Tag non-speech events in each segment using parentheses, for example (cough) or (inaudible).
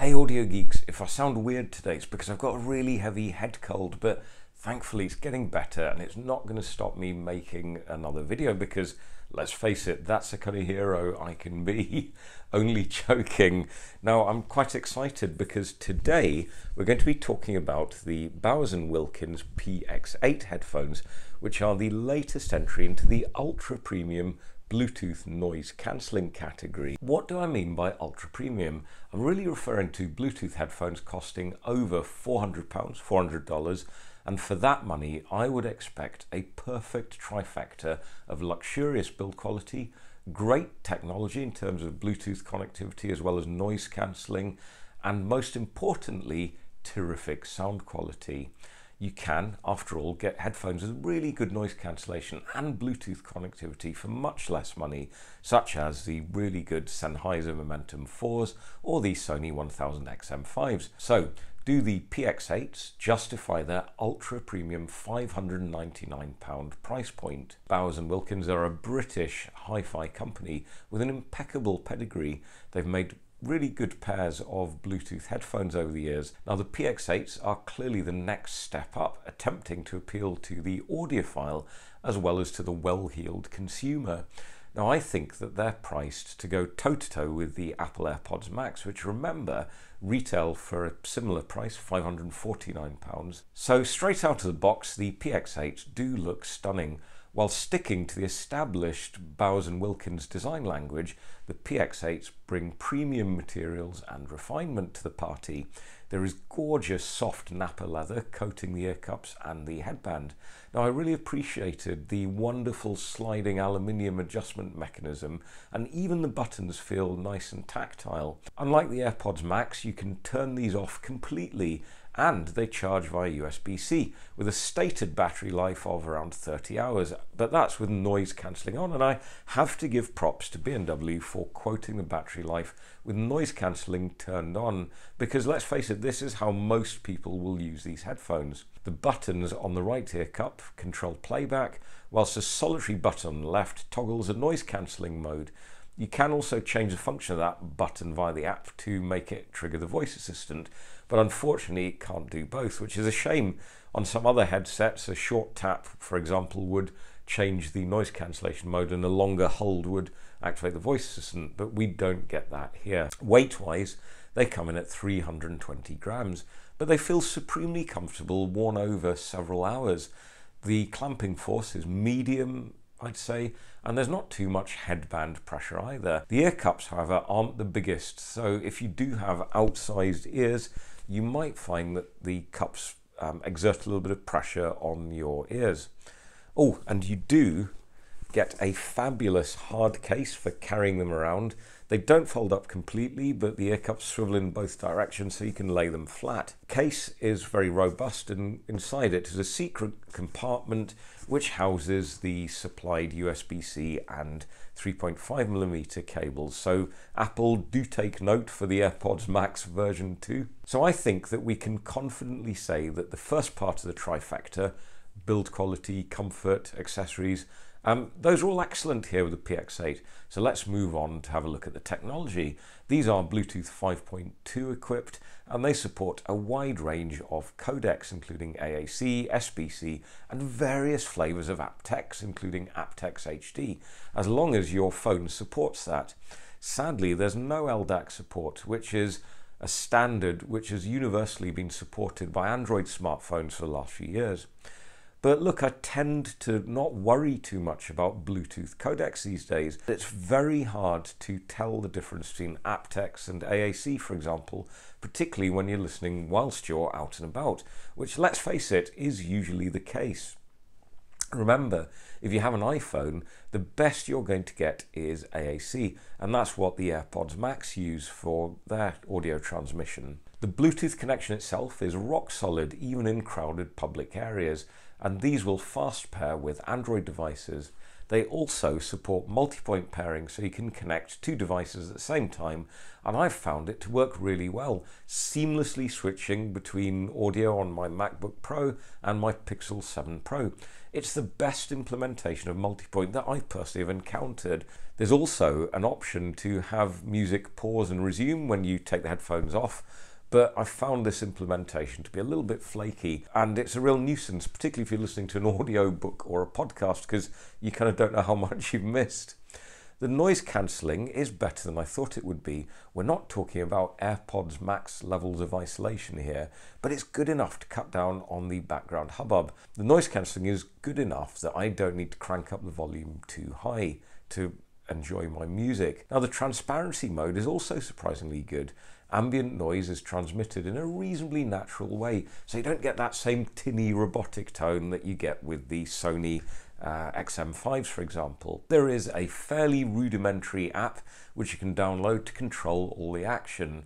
Hey audio geeks, if I sound weird today it's because I've got a really heavy head cold but thankfully it's getting better and it's not going to stop me making another video because let's face it that's the kind of hero I can be. (laughs) Only joking. Now I'm quite excited because today we're going to be talking about the Bowers & Wilkins PX8 headphones which are the latest entry into the ultra premium Bluetooth noise cancelling category. What do I mean by ultra premium? I'm really referring to Bluetooth headphones costing over £400, $400, and for that money, I would expect a perfect trifecta of luxurious build quality, great technology in terms of Bluetooth connectivity as well as noise cancelling, and most importantly, terrific sound quality you can, after all, get headphones with really good noise cancellation and Bluetooth connectivity for much less money, such as the really good Sennheiser Momentum 4s or the Sony 1000XM5s. So, do the PX8s justify their ultra premium £599 price point? Bowers & Wilkins are a British hi-fi company with an impeccable pedigree. They've made really good pairs of Bluetooth headphones over the years. Now the PX8s are clearly the next step up, attempting to appeal to the audiophile as well as to the well-heeled consumer. Now I think that they're priced to go toe-to-toe -to -toe with the Apple AirPods Max, which remember retail for a similar price, £549. So straight out of the box, the PX8s do look stunning. While sticking to the established Bowers & Wilkins design language, the PX8s bring premium materials and refinement to the party. There is gorgeous soft nappa leather coating the ear cups and the headband. Now I really appreciated the wonderful sliding aluminium adjustment mechanism and even the buttons feel nice and tactile. Unlike the AirPods Max, you can turn these off completely and they charge via USB-C with a stated battery life of around 30 hours but that's with noise cancelling on and I have to give props to B&W for quoting the battery life with noise cancelling turned on because let's face it this is how most people will use these headphones. The buttons on the right ear cup control playback whilst a solitary button left toggles a noise cancelling mode you can also change the function of that button via the app to make it trigger the voice assistant, but unfortunately it can't do both, which is a shame. On some other headsets, a short tap, for example, would change the noise cancellation mode and a longer hold would activate the voice assistant, but we don't get that here. Weight-wise, they come in at 320 grams, but they feel supremely comfortable worn over several hours. The clamping force is medium I'd say, and there's not too much headband pressure either. The ear cups, however, aren't the biggest, so if you do have outsized ears, you might find that the cups um, exert a little bit of pressure on your ears. Oh, and you do get a fabulous hard case for carrying them around. They don't fold up completely, but the ear cups swivel in both directions so you can lay them flat. Case is very robust and inside it is a secret compartment which houses the supplied USB-C and 3.5mm cables. So Apple do take note for the AirPods Max version 2. So I think that we can confidently say that the first part of the trifecta, build quality, comfort, accessories, um, those are all excellent here with the PX8. So let's move on to have a look at the technology. These are Bluetooth 5.2 equipped and they support a wide range of codecs including AAC, SBC and various flavors of aptX including aptX HD as long as your phone supports that. Sadly there's no LDAC support which is a standard which has universally been supported by Android smartphones for the last few years. But look, I tend to not worry too much about Bluetooth codecs these days. It's very hard to tell the difference between aptX and AAC, for example, particularly when you're listening whilst you're out and about, which, let's face it, is usually the case. Remember, if you have an iPhone, the best you're going to get is AAC, and that's what the AirPods Max use for their audio transmission. The Bluetooth connection itself is rock solid even in crowded public areas, and these will fast pair with Android devices. They also support multi-point pairing so you can connect two devices at the same time and I've found it to work really well, seamlessly switching between audio on my MacBook Pro and my Pixel 7 Pro. It's the best implementation of multi-point that I personally have encountered. There's also an option to have music pause and resume when you take the headphones off, but I found this implementation to be a little bit flaky and it's a real nuisance, particularly if you're listening to an (laughs) audio book or a podcast because you kind of don't know how much you've missed. The noise cancelling is better than I thought it would be. We're not talking about AirPods Max levels of isolation here, but it's good enough to cut down on the background hubbub. The noise cancelling is good enough that I don't need to crank up the volume too high to enjoy my music. Now the transparency mode is also surprisingly good. Ambient noise is transmitted in a reasonably natural way, so you don't get that same tinny robotic tone that you get with the Sony uh, XM5s, for example. There is a fairly rudimentary app which you can download to control all the action.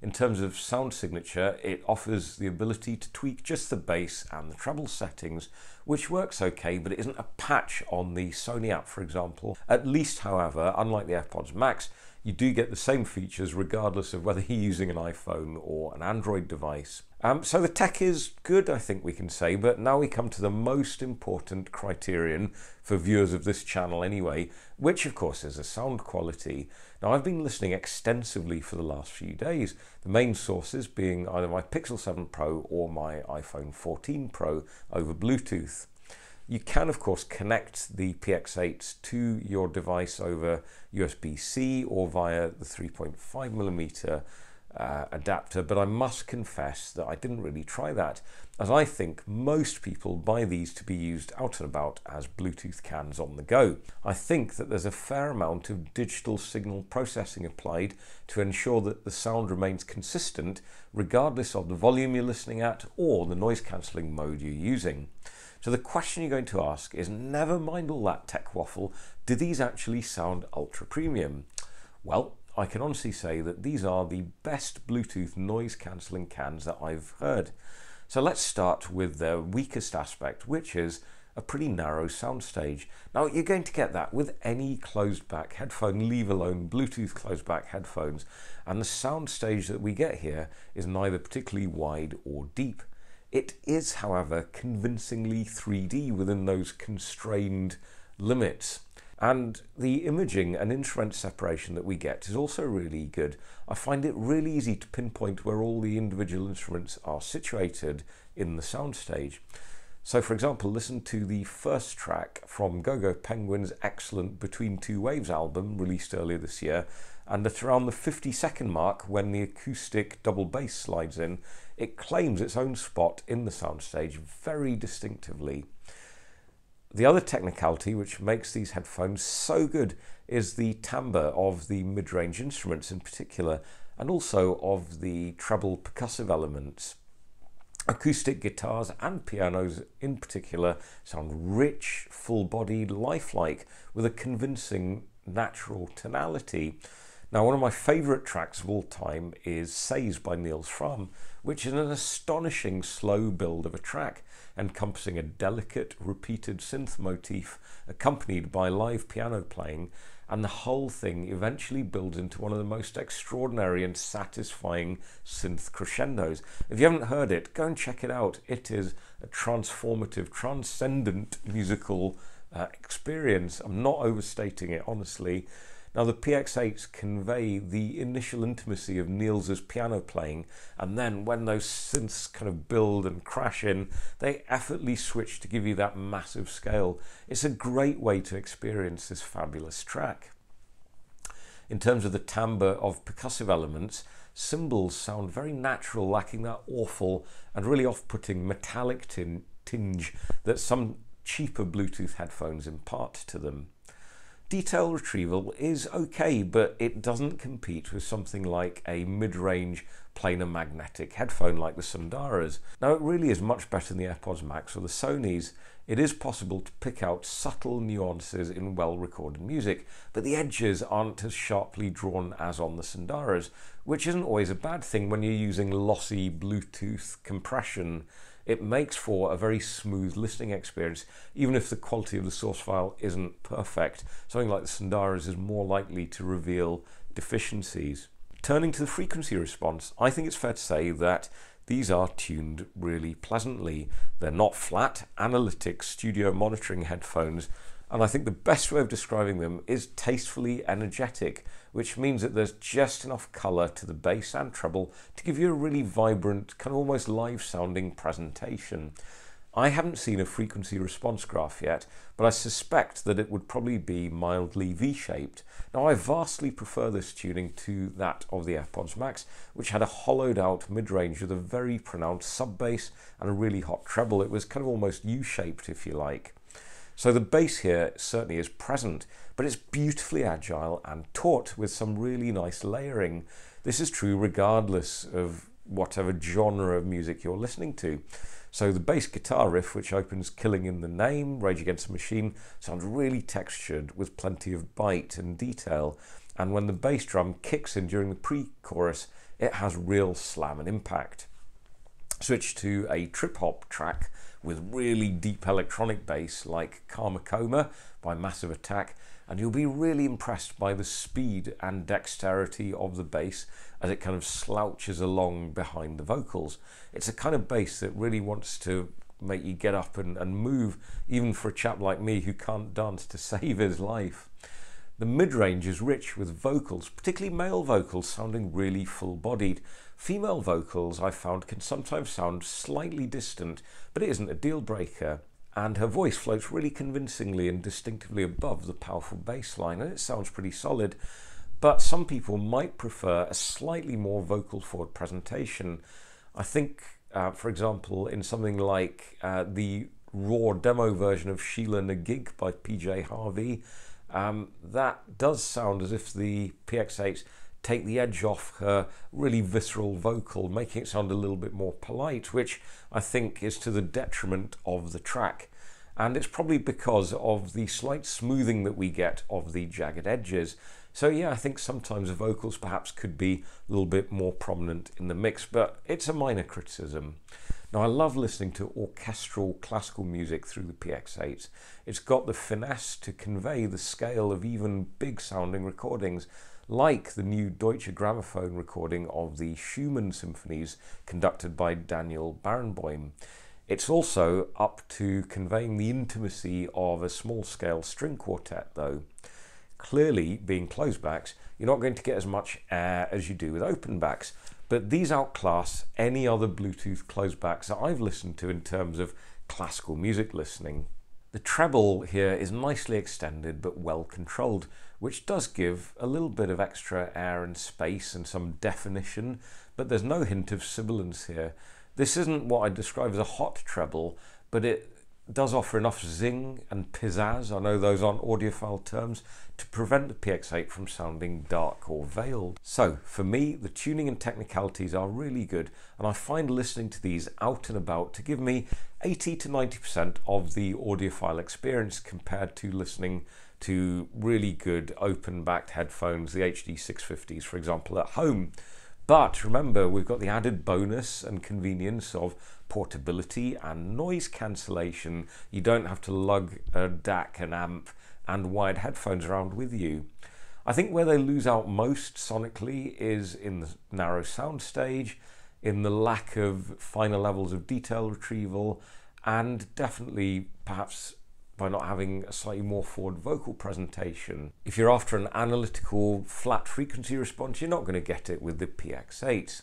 In terms of sound signature, it offers the ability to tweak just the bass and the treble settings, which works okay, but it isn't a patch on the Sony app, for example. At least, however, unlike the AirPods Max, you do get the same features regardless of whether you're using an iPhone or an Android device. Um, so the tech is good, I think we can say, but now we come to the most important criterion for viewers of this channel anyway, which of course is the sound quality. Now I've been listening extensively for the last few days, the main sources being either my Pixel 7 Pro or my iPhone 14 Pro over Bluetooth. You can, of course, connect the PX8s to your device over USB-C or via the 3.5mm uh, adapter, but I must confess that I didn't really try that, as I think most people buy these to be used out and about as Bluetooth cans on the go. I think that there's a fair amount of digital signal processing applied to ensure that the sound remains consistent regardless of the volume you're listening at or the noise cancelling mode you're using. So the question you're going to ask is never mind all that tech waffle, do these actually sound ultra premium? Well, I can honestly say that these are the best Bluetooth noise cancelling cans that I've heard. So let's start with the weakest aspect, which is a pretty narrow soundstage. Now you're going to get that with any closed back headphone, leave alone Bluetooth closed back headphones. And the soundstage that we get here is neither particularly wide or deep. It is, however, convincingly 3D within those constrained limits. And the imaging and instrument separation that we get is also really good. I find it really easy to pinpoint where all the individual instruments are situated in the soundstage. So for example, listen to the first track from Gogo Penguin's excellent Between Two Waves album released earlier this year and at around the 50 second mark when the acoustic double bass slides in, it claims its own spot in the soundstage very distinctively. The other technicality which makes these headphones so good is the timbre of the mid-range instruments in particular and also of the treble percussive elements. Acoustic guitars and pianos in particular sound rich, full-bodied, lifelike with a convincing natural tonality. Now, one of my favourite tracks of all time is Says by Nils Frahm, which is an astonishing slow build of a track, encompassing a delicate, repeated synth motif accompanied by live piano playing, and the whole thing eventually builds into one of the most extraordinary and satisfying synth crescendos. If you haven't heard it, go and check it out. It is a transformative, transcendent musical uh, experience. I'm not overstating it, honestly. Now the PX8s convey the initial intimacy of Nils's piano playing and then when those synths kind of build and crash in, they effortlessly switch to give you that massive scale. It's a great way to experience this fabulous track. In terms of the timbre of percussive elements, cymbals sound very natural, lacking that awful and really off-putting metallic tin tinge that some cheaper Bluetooth headphones impart to them. Detail retrieval is okay, but it doesn't compete with something like a mid-range planar magnetic headphone like the Sundaras. Now it really is much better than the AirPods Max or the Sony's. It is possible to pick out subtle nuances in well-recorded music, but the edges aren't as sharply drawn as on the Sundaras, which isn't always a bad thing when you're using lossy Bluetooth compression it makes for a very smooth listening experience, even if the quality of the source file isn't perfect. Something like the Sundaras is more likely to reveal deficiencies. Turning to the frequency response, I think it's fair to say that these are tuned really pleasantly. They're not flat, analytic studio monitoring headphones, and I think the best way of describing them is tastefully energetic, which means that there's just enough colour to the bass and treble to give you a really vibrant, kind of almost live sounding presentation. I haven't seen a frequency response graph yet, but I suspect that it would probably be mildly V-shaped. Now I vastly prefer this tuning to that of the AirPods Max, which had a hollowed out mid-range with a very pronounced sub-bass and a really hot treble. It was kind of almost U-shaped if you like. So the bass here certainly is present, but it's beautifully agile and taut with some really nice layering. This is true regardless of whatever genre of music you're listening to. So the bass guitar riff, which opens Killing in the Name, Rage Against the Machine, sounds really textured with plenty of bite and detail. And when the bass drum kicks in during the pre-chorus, it has real slam and impact. Switch to a trip hop track with really deep electronic bass like Karmacoma by Massive Attack, and you'll be really impressed by the speed and dexterity of the bass as it kind of slouches along behind the vocals. It's a kind of bass that really wants to make you get up and, and move, even for a chap like me who can't dance to (laughs) save his life. The mid range is rich with vocals, particularly male vocals, sounding really full bodied. Female vocals, I found, can sometimes sound slightly distant, but it isn't a deal breaker. And her voice floats really convincingly and distinctively above the powerful bass line, and it sounds pretty solid but some people might prefer a slightly more vocal forward presentation. I think, uh, for example, in something like uh, the raw demo version of Sheela-Na-Gig by PJ Harvey, um, that does sound as if the PX8s take the edge off her really visceral vocal, making it sound a little bit more polite, which I think is to the detriment of the track. And it's probably because of the slight smoothing that we get of the jagged edges. So yeah, I think sometimes the vocals perhaps could be a little bit more prominent in the mix, but it's a minor criticism. Now I love listening to orchestral classical music through the PX8. It's got the finesse to convey the scale of even big sounding recordings, like the new Deutsche Grammophon recording of the Schumann symphonies conducted by Daniel Barenboim. It's also up to conveying the intimacy of a small scale string quartet though. Clearly, being closed backs, you're not going to get as much air as you do with open backs, but these outclass any other Bluetooth closed backs that I've listened to in terms of classical music listening. The treble here is nicely extended but well controlled, which does give a little bit of extra air and space and some definition, but there's no hint of sibilance here. This isn't what I'd describe as a hot treble, but it does offer enough zing and pizzazz, I know those aren't audiophile terms, to prevent the PX8 from sounding dark or veiled. So for me, the tuning and technicalities are really good and I find listening to these out and about to give me 80 to 90% of the audiophile experience compared to listening to really good open-backed headphones, the HD 650s for example, at home. But remember, we've got the added bonus and convenience of portability and noise cancellation. You don't have to lug a DAC, an amp, and wired headphones around with you. I think where they lose out most sonically is in the narrow sound stage, in the lack of finer levels of detail retrieval, and definitely perhaps by not having a slightly more forward vocal presentation. If you're after an analytical flat frequency response, you're not going to get it with the PX8.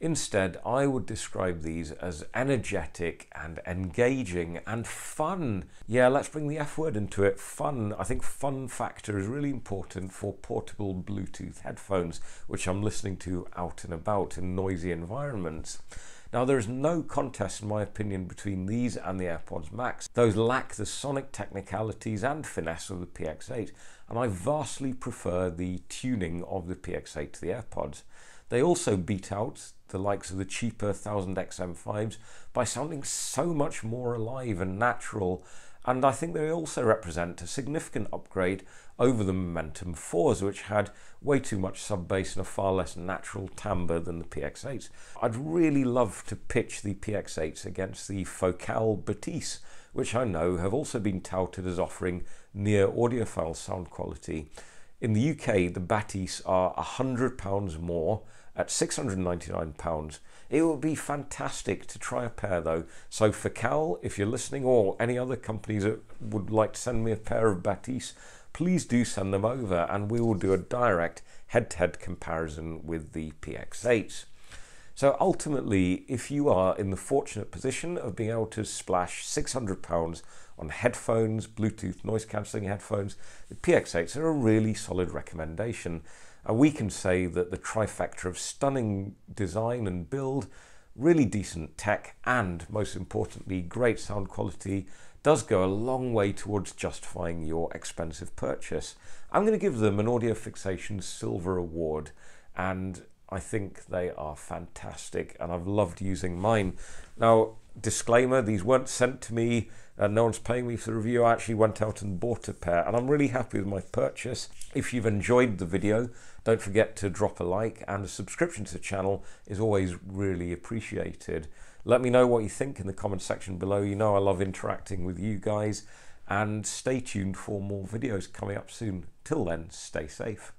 Instead, I would describe these as energetic and engaging and fun. Yeah, let's bring the F word into it. Fun. I think fun factor is really important for portable Bluetooth headphones, which I'm listening to out and about in noisy environments. Now, there is no contest, in my opinion, between these and the AirPods Max. Those lack the sonic technicalities and finesse of the PX8, and I vastly prefer the tuning of the PX8 to the AirPods. They also beat out the likes of the cheaper 1000XM5s by sounding so much more alive and natural and I think they also represent a significant upgrade over the Momentum 4s, which had way too much sub bass and a far less natural timbre than the PX8s. I'd really love to pitch the PX8s against the Focal Bathys, which I know have also been touted as offering near audiophile sound quality. In the UK, the Bathys are £100 more at £699. It would be fantastic to try a pair though. So Focal, if you're listening, or any other companies that would like to send me a pair of Bathys, please do send them over and we will do a direct head-to-head -head comparison with the PX8s. So ultimately, if you are in the fortunate position of being able to splash £600 on headphones, Bluetooth noise cancelling headphones, the PX8s are a really solid recommendation. And we can say that the trifecta of stunning design and build, really decent tech, and most importantly, great sound quality does go a long way towards justifying your expensive purchase. I'm going to give them an Audio Fixation Silver Award, and I think they are fantastic, and I've loved using mine. Now, disclaimer, these weren't sent to me and no one's paying me for the review. I actually went out and bought a pair and I'm really happy with my purchase. If you've enjoyed the video, don't forget to drop a like and a subscription to the channel is always really appreciated. Let me know what you think in the comment section below. You know I love interacting with you guys and stay tuned for more videos coming up soon. Till then, stay safe.